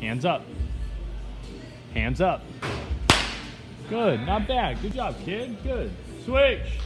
Hands up. Hands up. Good, not bad. Good job, kid. Good. Switch.